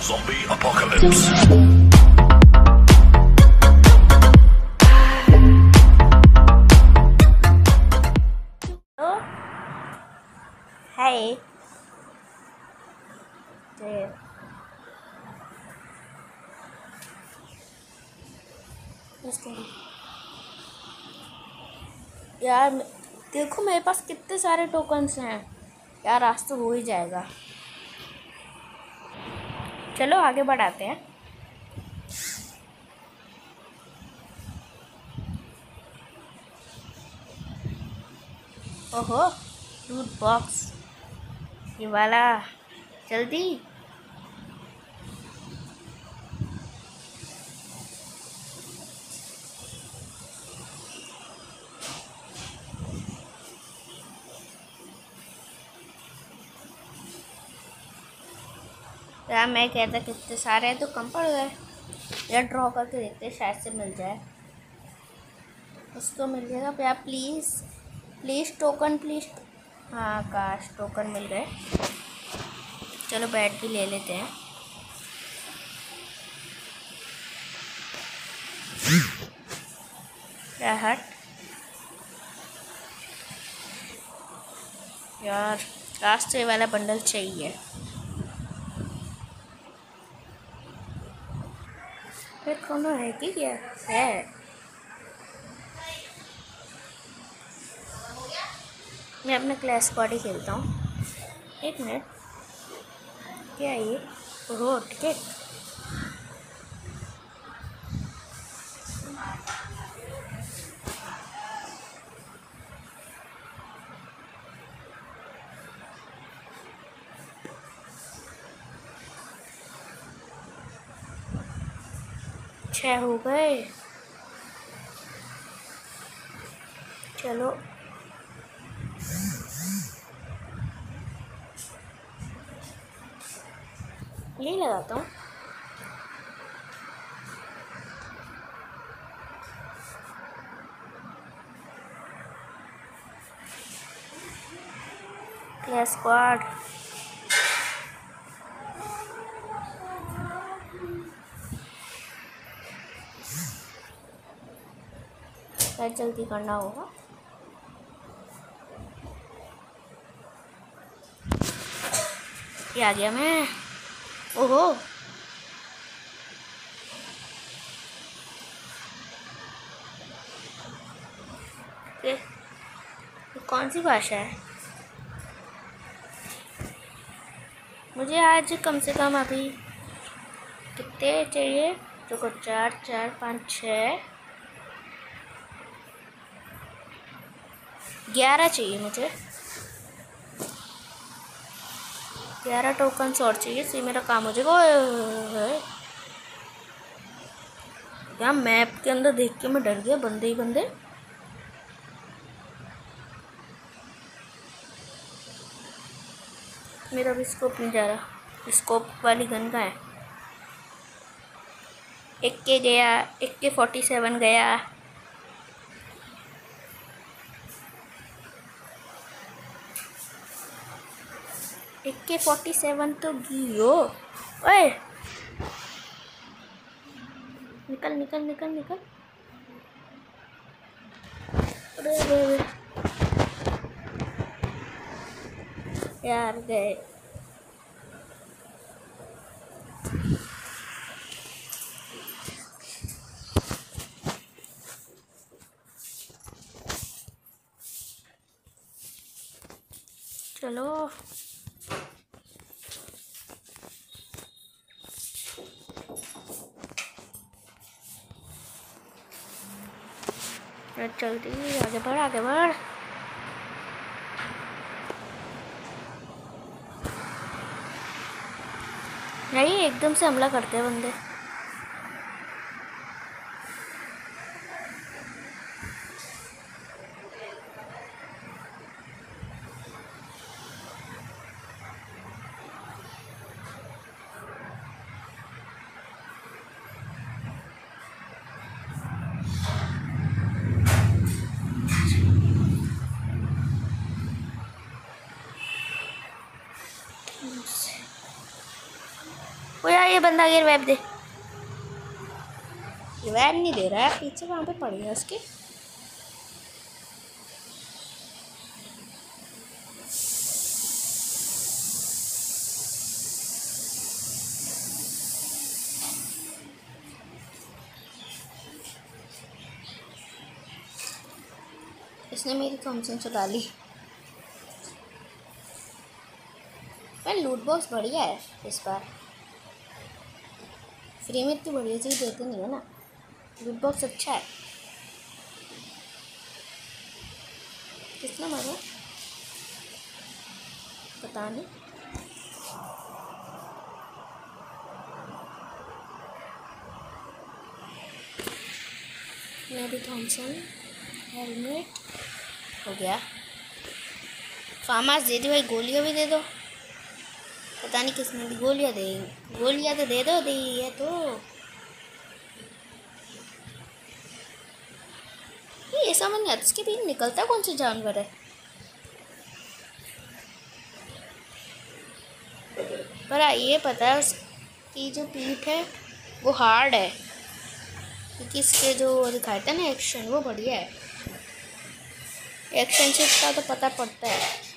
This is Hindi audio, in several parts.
Zombie apocalypse. Det... इसको यार, देखो मेरे पास कितने सारे टोकन्स हैं। यार, आज तो हो ही जाएगा। चलो आगे बढ़ाते हैं। ओहो टूथ बॉक्स ये वाला जल्दी। यार, मैं कहता कितने सारे हैं तो कम पड़ गए। यार ड्रॉ करके देखते शायद से मिल जाए। उसको मिल जाएगा यार प्लीज़ प्लीज़ टोकन प्लीज़ हाँ काश टोकन मिल गए। चलो बैट भी ले लेते हैं। हट? यार लास्ट वाला बंडल चाहिए। फिर कौन है कि क्या है। मैं अपना क्लास स्क्वाड ही खेलता हूँ। एक मिनट क्या ये? रोड टिकट छः हो गए। चलो। यही लगाता हूँ। स्क्वाड शायद जल्दी करना होगा। ये आ गया मैं। ओहो। ये कौन सी भाषा है? मुझे आज कम से कम अभी कितने चाहिए? देखो चार चार, पाँच, छः। ग्यारह चाहिए मुझे। ग्यारह टोकन्स और चाहिए सी मेरा काम हो जाएगा। यार मैप के अंदर देख के मैं डर गया, बंदे ही बंदे। मेरा भी स्कोप नहीं जा रहा। स्कोप वाली गन का है। एक के गया, एक के फोर्टी सेवन गया। एक फोर्टी सेवन तो गियो। ओए। निकल निकल निकल निकल। अरे अरे अरे। यार, गए। चलो। जल्दी आगे बढ़ आगे बढ़। नहीं एकदम से हमला करते हैं बंदे। वो यार ये बंदा ये रिवाइव दे रिवाइव नहीं दे रहा है, पीछे कहाँ पे पड़ गया उसके? इसने मेरी थॉमसन चुरा ली। पर लूट बॉक्स बढ़िया है इस बार। फ्री में इतनी बढ़िया चीज़ देते नहीं है ना। लूट बॉक्स अच्छा है। कितना मारो पता नहीं। मेरी थॉमसन हेलमेट हो गया। फार्मास दे दी भाई, गोलियाँ भी दे दो। पता नहीं किसने दी गोलियाँ दे गोलियाँ तो दे दो दे है तो। ये समझ नहीं आता इसके बीच निकलता कौन सा जानवर है? पर हाँ, ये पता है उसकी जो पीठ है वो हार्ड है। क्योंकि इसके जो दिखाए थे ना एक्शन वो बढ़िया है। एक्शन से इसका तो पता पड़ता है।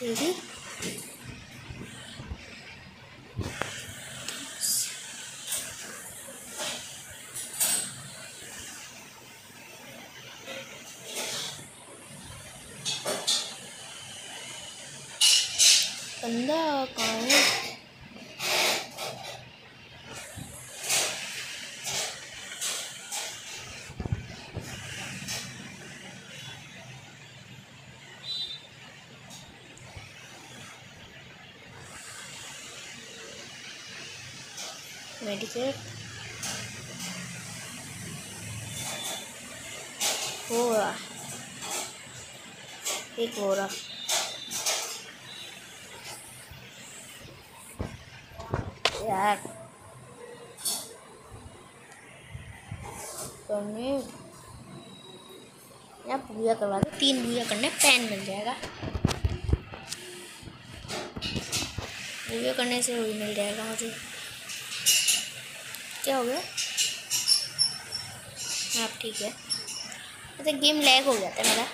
Ready बंदा कहाँ है मेडिकेट हो रहा एक हो रहा यार करने या पूजा करवा दो तीन पूजा करने पेन मिल जाएगा पूजा करने से वही मिल जाएगा मुझे क्या हो गया? हाँ ठीक है। अच्छा गेम लैग हो गया था मेरा।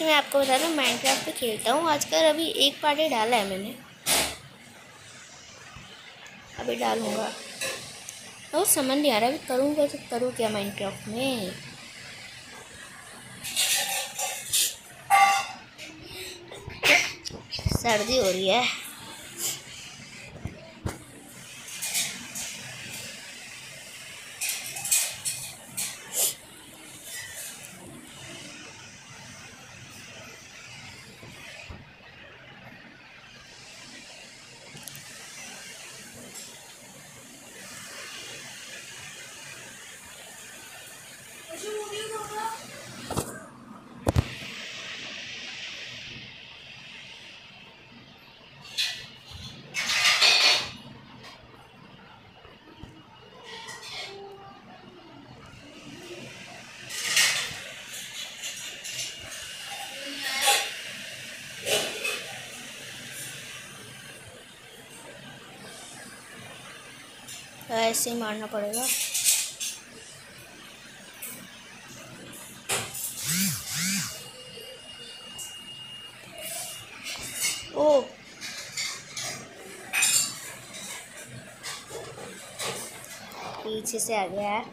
वैसे मैं आपको बता दूँ माइनक्राफ्ट पे खेलता हूँ। आजकल अभी एक पार्टी डाला है मैंने। अभी डालूँगा। और समझ नहीं आ रहा, अभी करूँगा तो करूँ क्या माइनक्राफ्ट में? सर्दी हो रही है। ऐसे ही मारना पड़ेगा। पीछे से आ गया है।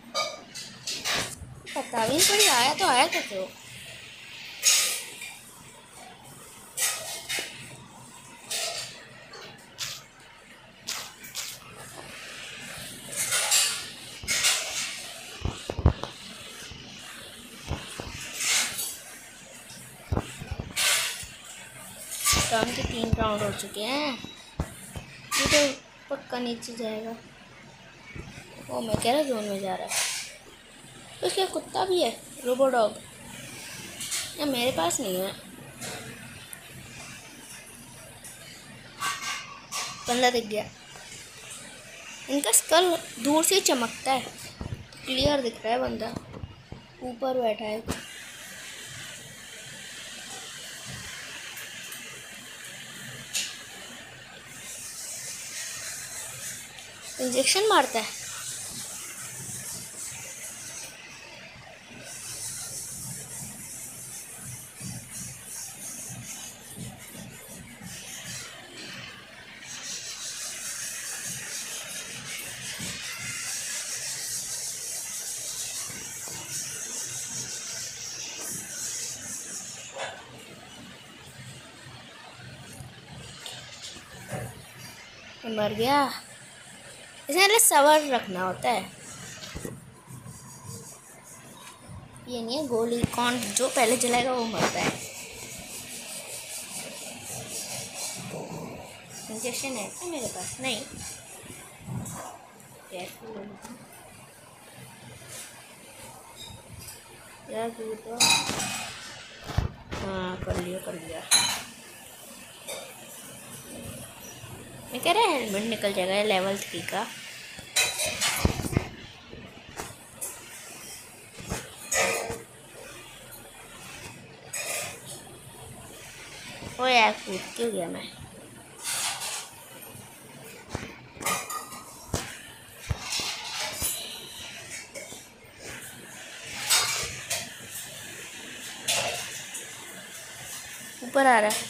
पता नहीं, कोई आया तो आया तो क्यों? तो तो तीन राउंड हो चुके हैं। ये तो पक्का नीचे जाएगा। ओ मैं कह रहा जोन में जा रहा है। उसके कुत्ता भी है, रोबो डॉग। या मेरे पास नहीं है। बंदा दिख गया। इनका स्कल दूर से चमकता है। क्लियर दिख रहा है बंदा। ऊपर बैठा है। इंजेक्शन मारता है। मर गया। इसमें पहले सबर रखना होता है। ये नहीं है, गोली कौन जो पहले चलाएगा वो मरता है। इंजेक्शन है क्या मेरे पास? नहीं। यार तो हाँ कर लिया कर लिया। मैं कह रहा है हेलमेट निकल जाएगा लेवल थ्री का। ओ यार, कूद क्यों गया मैं? ऊपर आ रहा है।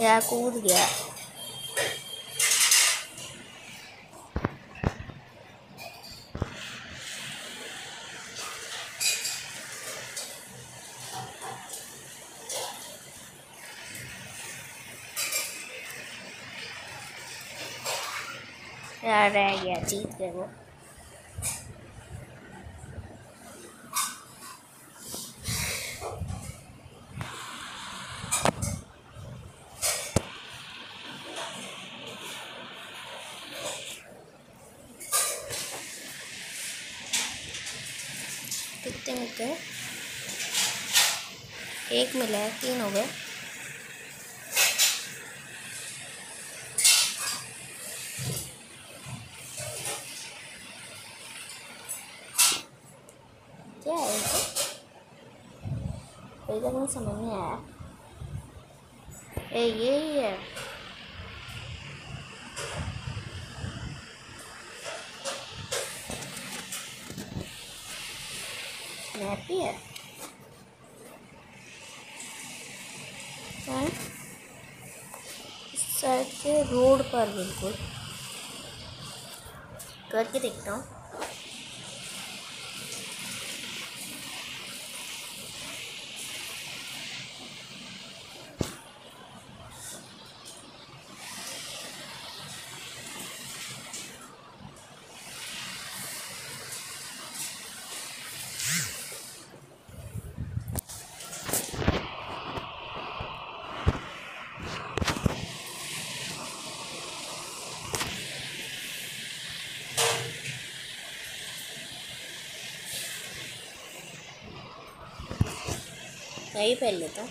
या कूद गया यार रह गया जीत एक मिला है, तीन हो गए। क्या है ये कोई नहीं समझ नहीं आया। ए, ये ही है। स्नैपी है हैं? पर बिल्कुल। करके देखता हूँ। यही पहन लेता हूँ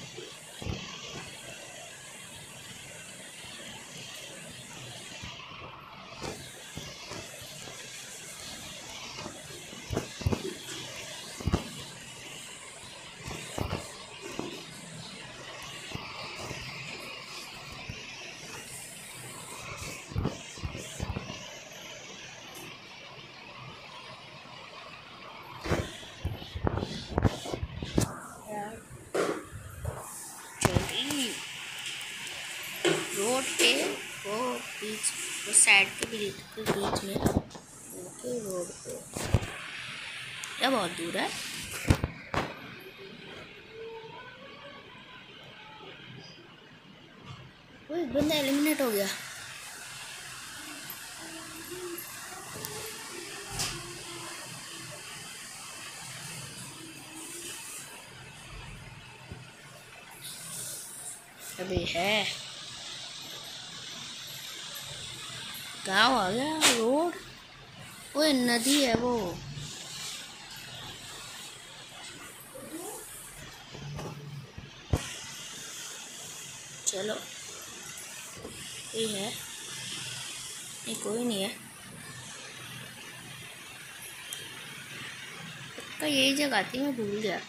रोड के वो बीच वो साइड के बीच में। उनके रोड पे। क्या बहुत दूर है। वो बंदा एलिमिनेट हो गया। अभी है। गाँव आ गया रोड। वो नदी है वो। चलो, ये है। ये कोई नहीं है। का यही जगह थी मैं भूल गया।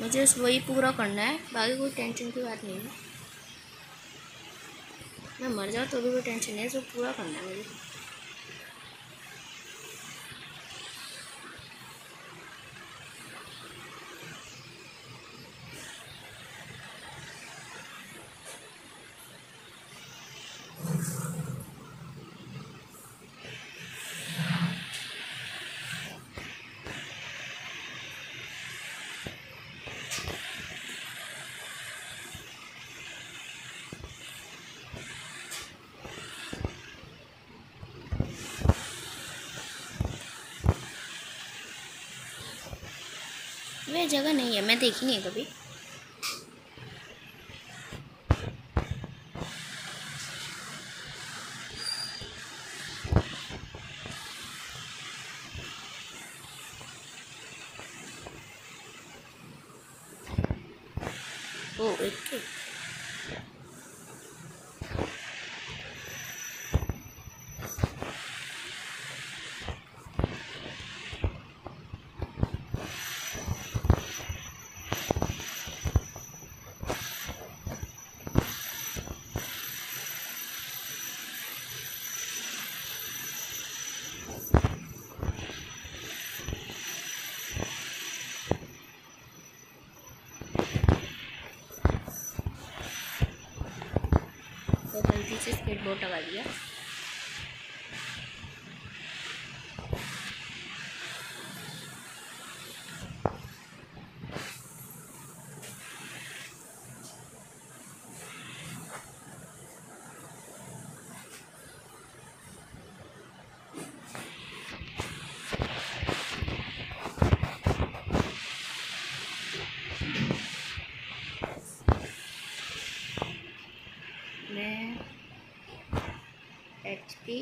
मुझे बस वही पूरा करना है, बाकी कोई टेंशन की बात नहीं है। मैं मर जाऊँ तो भी कोई टेंशन नहीं है, सब पूरा करना है मुझे। जगह नहीं है मैं देखी नहीं है कभी ओ एक गलती से स्केट बोर्ड लगा दिया मैं एच पी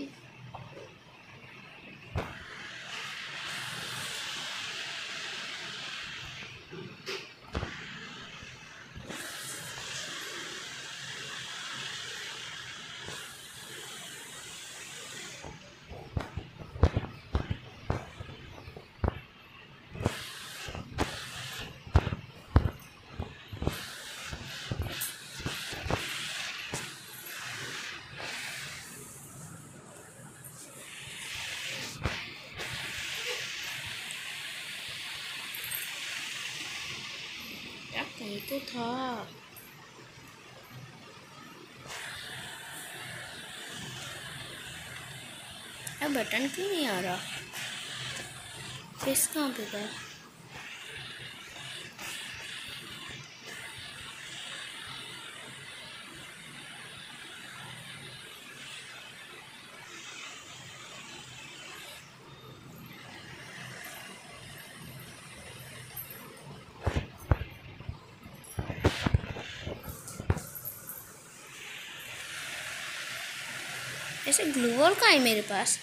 कहीं तो था। अब बटन क्यों नहीं आ रहा? फेस कहाँ पे था? ऐसे ग्लू वॉल का है मेरे पास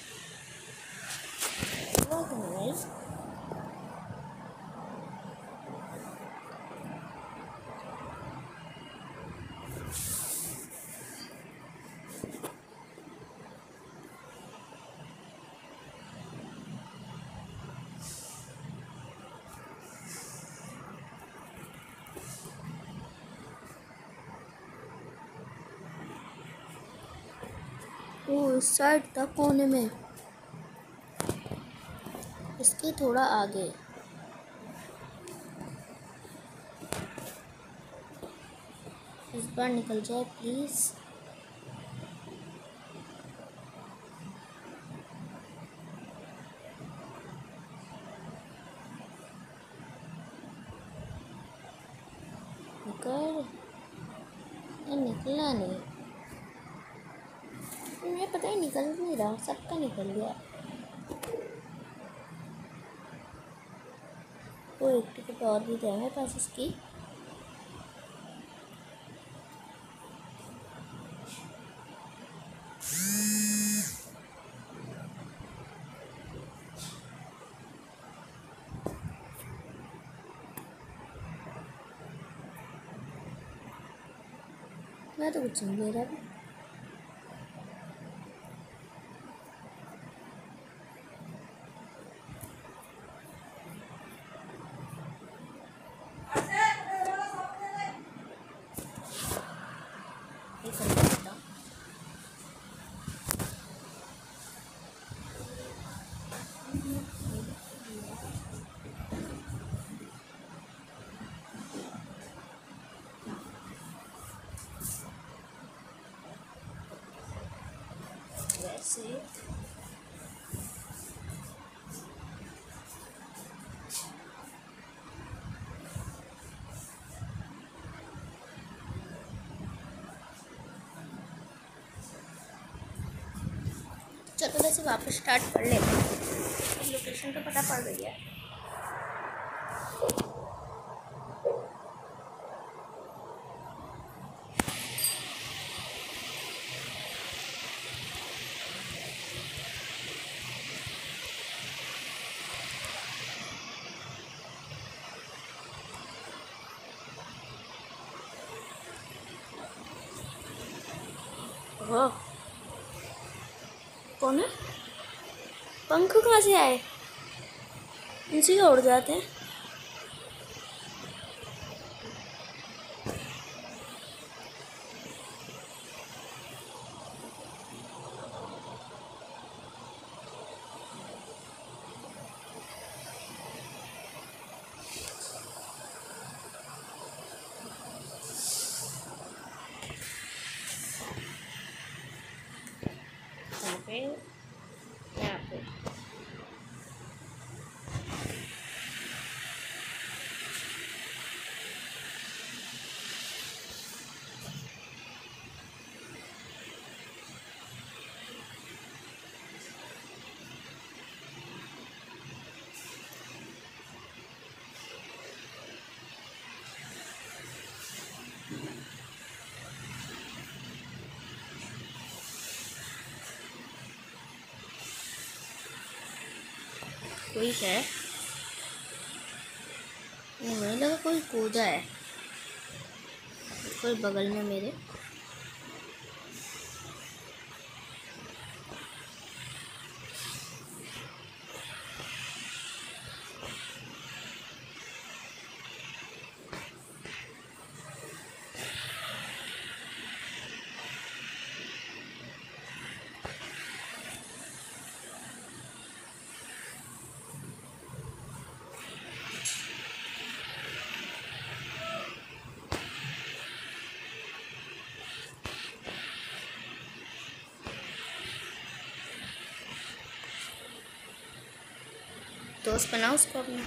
ग्लू तो नहीं है इस साइड तक कोने में। इसके थोड़ा आगे। इस बार निकल जाए प्लीज़ निकल ये निकला नहीं मुझे पता ही निकल नहीं रहा सबका निकल गया। वो एक टिकट और भी है मेरे पास इसकी। मैं तो कुछ नहीं दे रहा। वैसे चलो वैसे वापस स्टार्ट कर लेते हैं। लोकेशन तो पता पड़ गई है ओह कौन है पंख कहाँ से आए? इनसे क्या उड़ जाते हैं यहाँ पे यहाँ पे कोई है? नहीं, मुझे लगा कोई कूदा है। कोई बगल में मेरे। दोस्त बनाओ उसको अपना।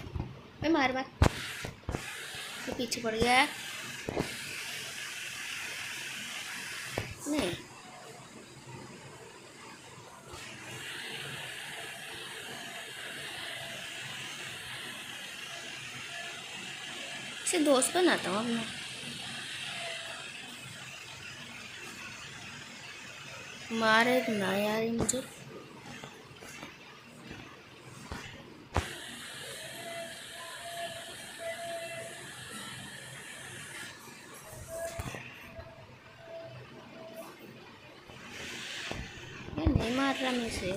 मैं मार मार। ये पीछे पड़ गया। है नहीं। इसे दोस्त बनाता हूँ अपना मारे ना यार मुझे ये नहीं मार रहा मैं से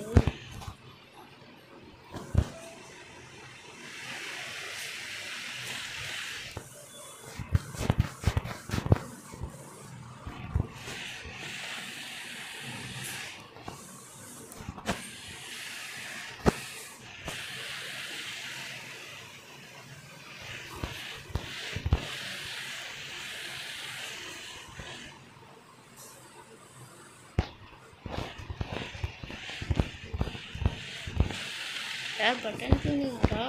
यार, बटन क्यों नहीं आ रहा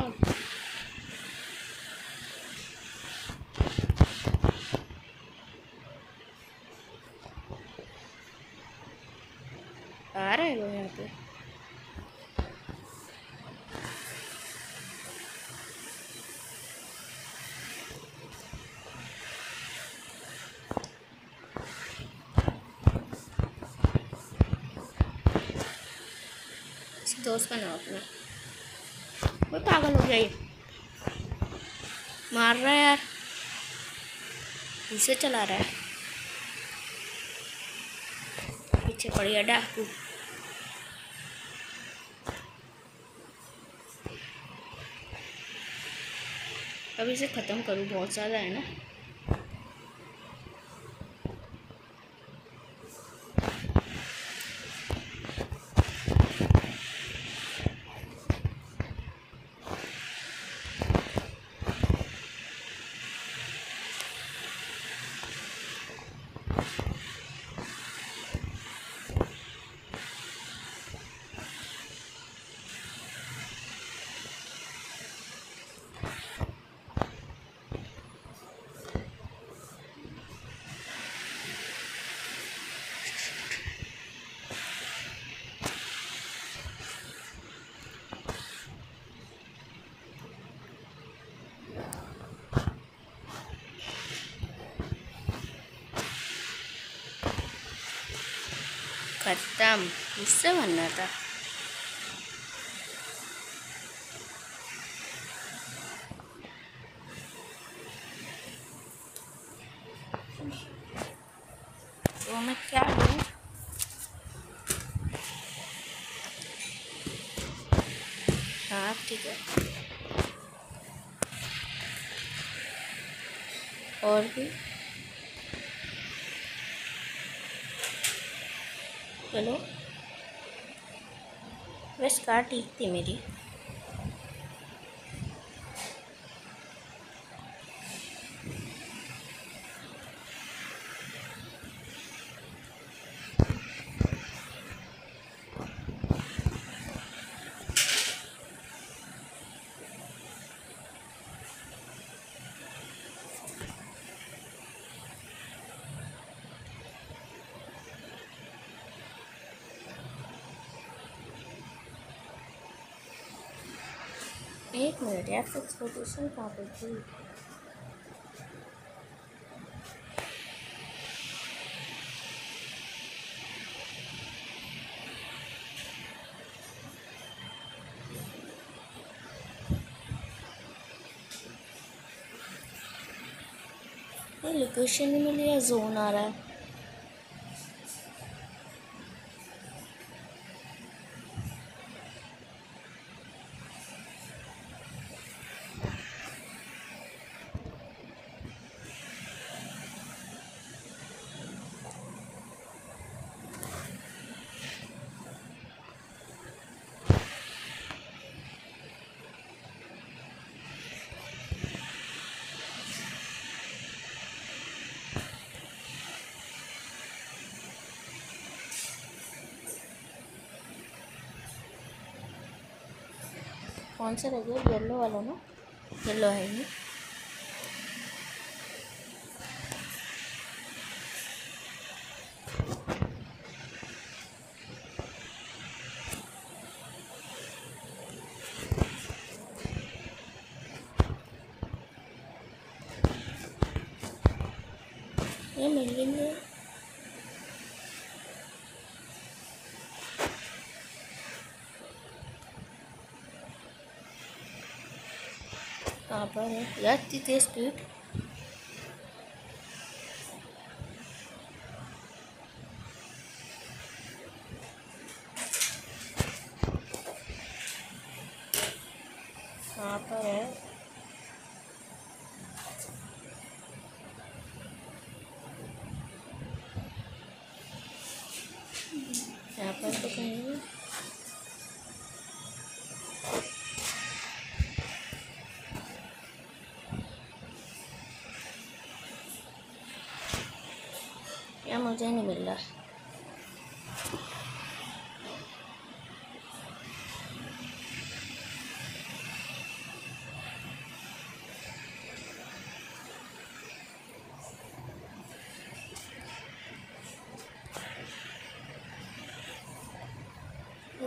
आ रहा है वो यहाँ पे। दोस्त नाम अपना। पागल हो गया ये मार रहा है यार इसे चला रहा है पीछे पड़ गया डाकू अब इसे ख़त्म करूँ बहुत ज़्यादा है ना खत्म इससे बनना था तो क्या हाँ ठीक है और भी चलो बस कार ठीक थी मेरी। एक मिनट यार कहाँ पे थी लोकेशन नहीं मिली या जोन आ रहा है। कौन सा रह गया येलो वाला ना येलो है ये ये मिल गई है पर है कहाँ पर है यहाँ पर तो कहीं मुझे नहीं मिल रहा।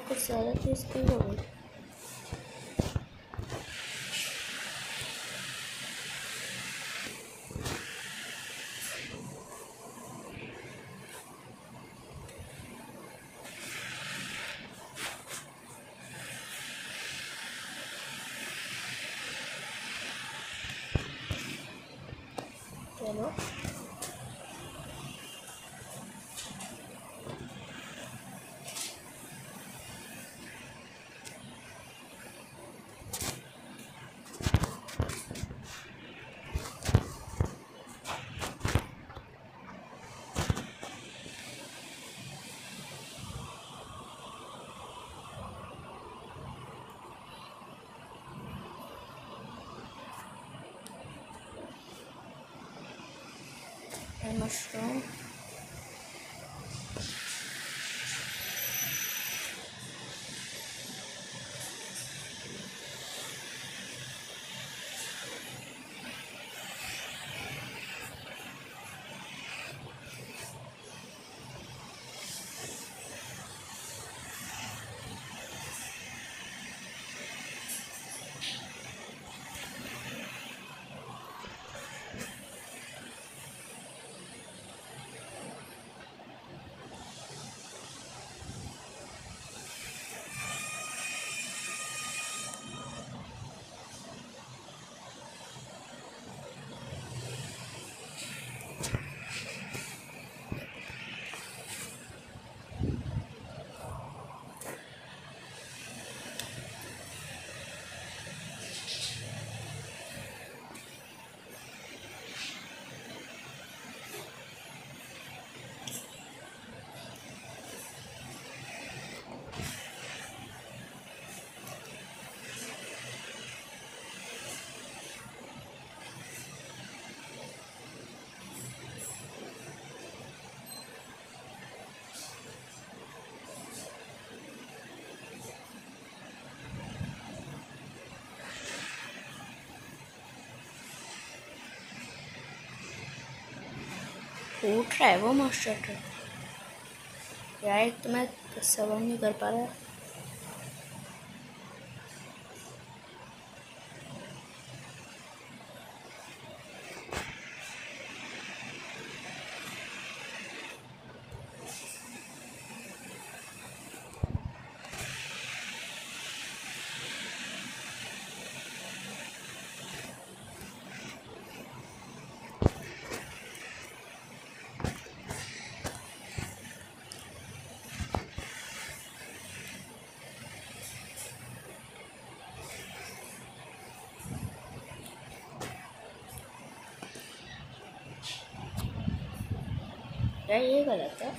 कुछ ज़्यादा चीज़ की चलो and mushroom फूट रहा है वो मास्टर ट्रक। यार, एक तो मैं सबर नहीं कर पा रहा यार ये गलत है।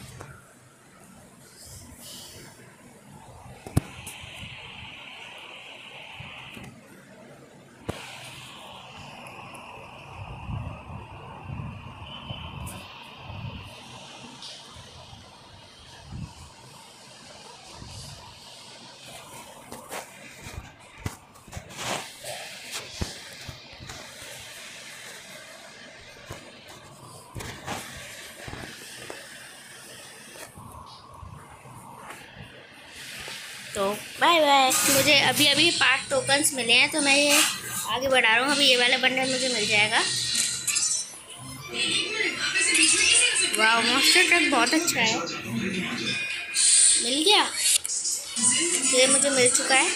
तो बाय बाय। मुझे अभी अभी पाँच टोकन्स मिले हैं तो मैं ये आगे बढ़ा रहा हूँ। अभी ये वाला बंडल मुझे मिल जाएगा। वाह मॉन्स्टर ट्रक बहुत अच्छा है। मिल गया? ये मुझे मिल चुका है।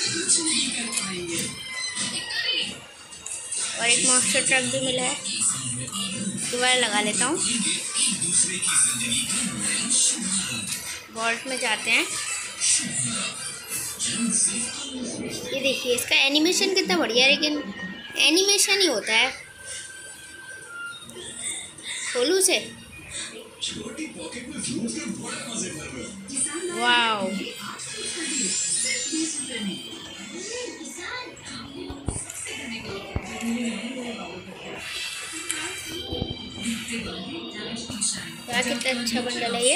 और एक मॉन्स्टर ट्रक भी मिला है। दोबारा लगा लेता हूँ। वॉल्ट में जाते हैं। ये देखिए, इसका एनिमेशन कितना बढ़िया लेकिन एनिमेशन ही होता है। खोलू से वाओ कितना अच्छा बंडल है ये?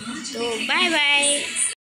तो बाय बाय